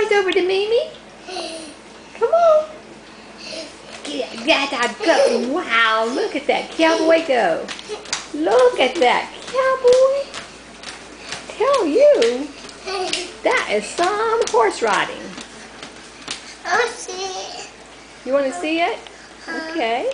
yours over to Mimi? Come on. Get that go. Wow, look at that cowboy go. Look at that cowboy. Tell you, that is some horse riding. I see. You want to see it? Okay.